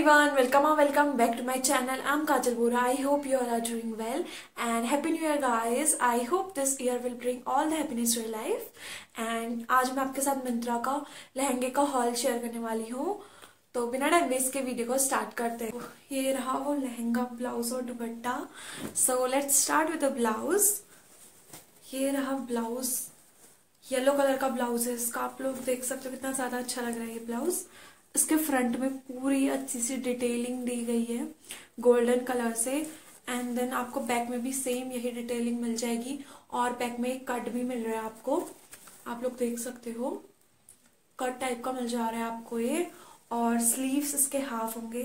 everyone, welcome or welcome back to my channel. I'm Kajal Bora. I hope you all are doing well and happy new year guys. I hope this year will bring all the happiness to your life. And आज मैं आपके साथ मिंत्रा का लहंगे का hall share करने वाली हूँ तो बिना टाइम वेस्ट के वीडियो को स्टार्ट करते हैं ये रहा वो लहंगा ब्लाउज और dupatta so let's start with the blouse ये रहा ब्लाउज येलो कलर का ब्लाउज है इसका आप लोग देख सकते हो कितना ज़्यादा अच्छा लग रहा है ये ब्लाउज इसके फ्रंट में पूरी अच्छी सी डिटेलिंग दी गई है गोल्डन कलर से एंड देन आपको बैक में भी सेम यही डिटेलिंग मिल जाएगी, और बैक में एक कट भी मिल रहा है आपको। आप लोग देख सकते हो कट टाइप का मिल जा रहा है आपको ये, और स्लीव्स इसके हाफ़ होंगे।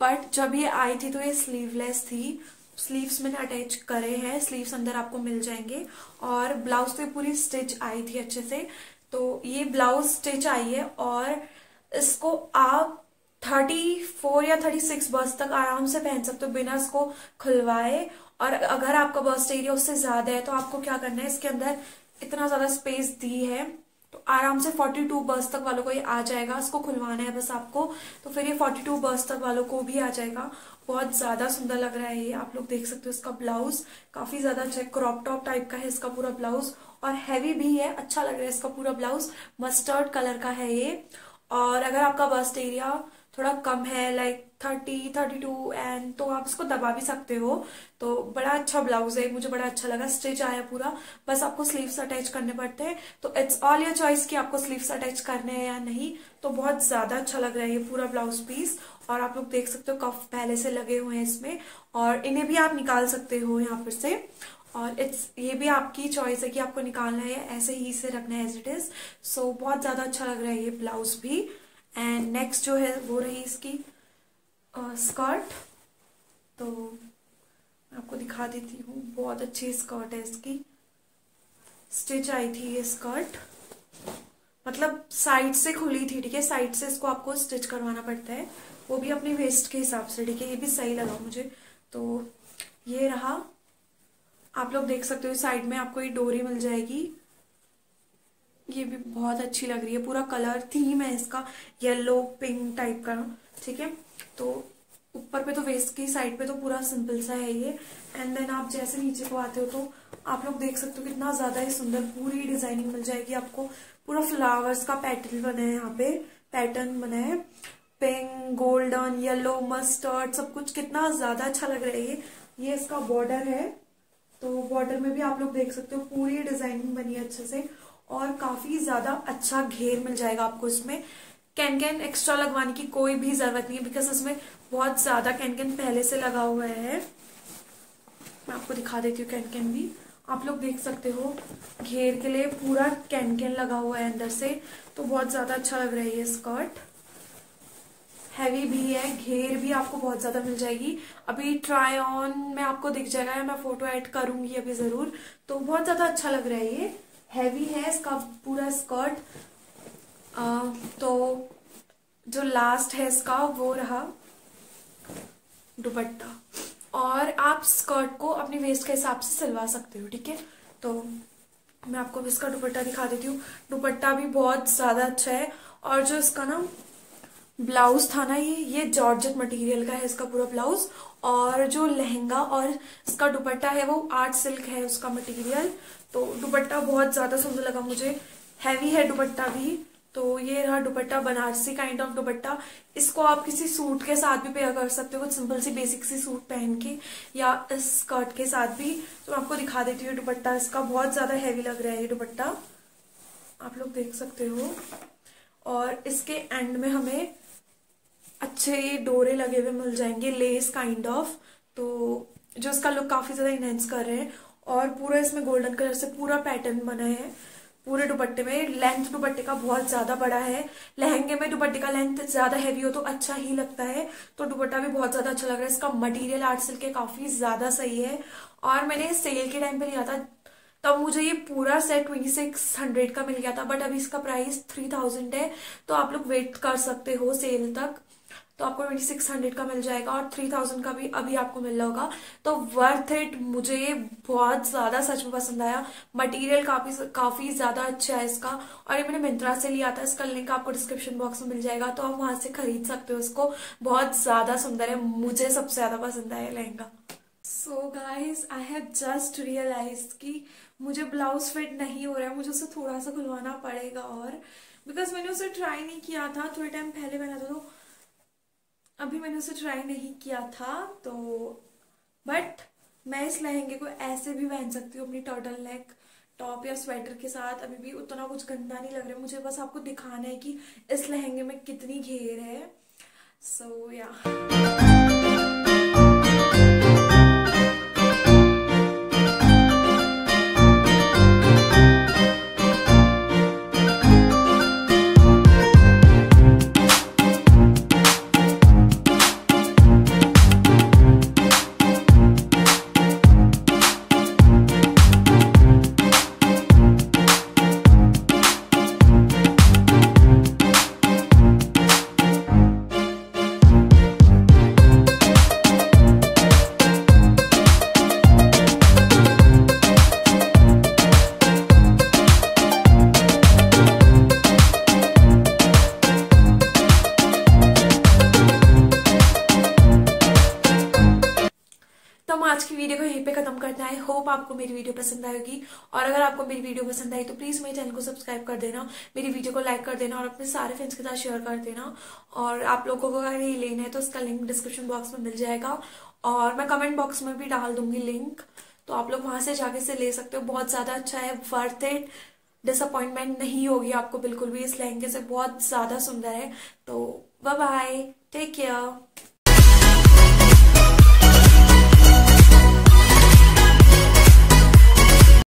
बट जब ये आई थी तो ये स्लीवलेस थी। स्लीव्स मैंने अटैच करे हैं स्लीव्स अंदर आपको मिल जाएँगे। और ब्लाउज तो पूरी स्टिच आई थी अच्छे से। तो ये ब्लाउज स्टिच आई है, और इसको आप थर्टी फोर या थर्टी सिक्स बर्स तक आराम से पहन सकते हो, बिना इसको खुलवाए। और अगर आपका बर्स्ट एरिया उससे ज़्यादा है तो आपको क्या करना है, इसके अंदर इतना ज़्यादा स्पेस दी है तो आराम से 42 बर्स तक वालों को ये आ जाएगा। इसको खुलवाना है बस आपको तो फिर ये 42 बर्स तक वालों को भी आ जाएगा। बहुत ज़्यादा सुंदर लग रहा है ये, आप लोग देख सकते हो इसका ब्लाउज काफ़ी ज़्यादा अच्छा क्रॉप टॉप टाइप का है इसका पूरा ब्लाउज और हैवी भी है अच्छा लग रहा है इसका पूरा ब्लाउज मस्टर्ड कलर का है ये। और अगर आपका बस्ट एरिया थोड़ा कम है like thirty thirty two and तो आप इसको दबा भी सकते हो। तो बड़ा अच्छा ब्लाउज है, मुझे बड़ा अच्छा लगा स्टिच आया पूरा। बस आपको स्लीव्स अटैच करने पड़ते हैं। तो इट्स ऑल योर चॉइस कि आपको स्लीव्स अटैच करने हैं या नहीं। तो बहुत ज़्यादा अच्छा लग रहा है ये पूरा ब्लाउज पीस और आप लोग देख सकते हो कफ पहले से लगे हुए हैं इसमें। और इन्हें भी आप निकाल सकते हो यहाँ पर से। और इट्स ये भी आपकी चॉइस है कि आपको निकालना है, ऐसे ही से रखना है एज इट इज़ सो बहुत ज़्यादा अच्छा लग रहा है ये ब्लाउज भी. एंड नेक्स्ट जो है, वो रही इसकी स्कर्ट तो मैं आपको दिखा देती हूँ, बहुत अच्छी स्कर्ट है इसकी. स्टिच आई थी ये स्कर्ट मतलब साइड से खुली थी, ठीक है? साइड से इसको आपको स्टिच करवाना पड़ता है. वो भी अपने वेस्ट के हिसाब से, ठीक है? ये भी सही लगा मुझे. तो ये रहा आप लोग देख सकते हो साइड में आपको ये डोरी मिल जाएगी। ये भी बहुत अच्छी लग रही है, पूरा कलर थीम है इसका येलो पिंक टाइप का, ठीक है? तो ऊपर पे तो वेस्ट की साइड पे तो पूरा सिंपल सा है ये। एंड देन आप जैसे नीचे को आते हो तो आप लोग देख सकते हो कितना ज़्यादा ही सुंदर, पूरी डिज़ाइनिंग मिल जाएगी आपको। पूरा फ्लावर्स का पैटर्न बना है यहाँ पे पैटर्न बना है। पिंक गोल्डन येलो मस्टर्ड सब कुछ कितना ज़्यादा अच्छा लग रहा है ये। ये इसका बॉर्डर है। तो बॉर्डर में भी आप लोग देख सकते हो, पूरी डिज़ाइनिंग बनी है अच्छे से और काफ़ी ज़्यादा अच्छा घेर मिल जाएगा आपको इसमें। कैन कैन एक्स्ट्रा लगवाने की कोई भी ज़रूरत नहीं है बिकॉज़ इसमें बहुत ज़्यादा कैन कैन पहले से लगा हुआ है। मैं आपको दिखा देती हूँ कैन कैन भी। आप लोग देख सकते हो, घेर के लिए पूरा कैन कैन लगा हुआ है अंदर से तो बहुत ज़्यादा अच्छा लग रहा है ये स्कर्ट हैवी भी है, घेर भी आपको बहुत ज़्यादा मिल जाएगी। अभी ट्राई ऑन में आपको दिख जाएगा, मैं फ़ोटो ऐड करूँगी अभी ज़रूर। तो बहुत ज़्यादा अच्छा लग रहा है ये। हैवी है इसका पूरा स्कर्ट तो जो लास्ट है इसका, वो रहा दुपट्टा। और आप स्कर्ट को अपनी वेस्ट के हिसाब से सिलवा सकते हो, ठीक है? तो मैं आपको इसका दुपट्टा दिखा देती हूँ। दुपट्टा भी बहुत ज़्यादा अच्छा है। और जो इसका ना ब्लाउज था ना ये ये जॉर्जेट मटेरियल का है इसका पूरा ब्लाउज। और जो लहंगा और इसका दुपट्टा है वो आर्ट सिल्क है उसका मटेरियल तो दुपट्टा बहुत ज़्यादा सुंदर लगा मुझे। हैवी है दुपट्टा भी। तो ये रहा दुपट्टा, बनारसी काइंड ऑफ़ दुपट्टा। इसको आप किसी सूट के साथ भी पेयर कर सकते हो, कुछ सिंपल सी बेसिक सी सूट पहन के, या स्कर्ट के साथ भी। तो मैं आपको दिखा देती हूँ दुपट्टा। इसका बहुत ज़्यादा हैवी लग रहा है ये दुपट्टा। आप लोग देख सकते हो। और इसके एंड में हमें अच्छे डोरे लगे हुए मिल जाएँगे लेस काइंड ऑफ़ तो जो इसका लुक काफ़ी ज़्यादा इनहेंस कर रहे हैं और पूरा इसमें गोल्डन कलर से पूरा पैटर्न बना है। पूरे दुपट्टे में लेंथ दुपट्टे का बहुत ज़्यादा बड़ा है। लहंगे में दुपट्टे का लेंथ ज़्यादा हैवी हो तो अच्छा ही लगता है। तो दुपट्टा भी बहुत ज़्यादा अच्छा लग रहा है। इसका मटेरियल आर्ट सिल्क काफ़ी ज़्यादा सही है। और मैंने सेल के टाइम पे लिया था तब मुझे ये पूरा सेट ट्वेंटी सिक्स हंड्रेड का मिल गया था बट अभी इसका प्राइस थ्री थाउज़ेंड है तो आप लोग वेट कर सकते हो सेल तक। तो आपको ट्वेंटी सिक्स हंड्रेड का मिल जाएगा और थ्री थाउज़ेंड का भी अभी आपको मिल रहा होगा। तो वर्थ इट मुझे ये बहुत ज़्यादा सच में पसंद आया। मटेरियल काफ़ी काफ़ी ज़्यादा अच्छा है इसका। और ये मैंने मिंत्रा से लिया था, इसका लिंक आपको डिस्क्रिप्शन बॉक्स में मिल जाएगा तो आप वहाँ से खरीद सकते हो इसको। बहुत ज़्यादा सुंदर है, मुझे सबसे ज़्यादा पसंद आया lehenga. So guys I have just realise कि मुझे ब्लाउज फिट नहीं हो रहा है मुझे उसे थोड़ा सा खुलवाना पड़ेगा और बिकॉज़ मैंने उसे ट्राई नहीं किया था थोड़े टाइम पहले पहना था तो अभी मैंने उसे ट्राई नहीं किया था तो बट मैं इस लहंगे को ऐसे भी पहन सकती हूँ अपनी टर्टल नेक टॉप या स्वेटर के साथ अभी भी उतना कुछ गंदा नहीं लग रहा है मुझे बस आपको दिखाना है कि इस लहंगे में कितनी घेर है सो so, या yeah. होप आपको मेरी वीडियो पसंद आएगी और अगर आपको मेरी वीडियो पसंद आई तो प्लीज़ मेरे चैनल को सब्सक्राइब कर देना, मेरी वीडियो को लाइक कर देना और अपने सारे फ्रेंड्स के साथ शेयर कर देना। और आप लोगों को अगर ये लेना है तो उसका लिंक डिस्क्रिप्शन बॉक्स में मिल जाएगा। और मैं कमेंट बॉक्स में भी डाल दूँगी लिंक तो आप लोग वहाँ से जाके से ले सकते हो। बहुत ज़्यादा अच्छा है वर्थ इट डिसअपॉइंटमेंट नहीं होगी आपको बिल्कुल भी। इस लहंगे से बहुत ज़्यादा सुंदर है। तो बाय टेक केयर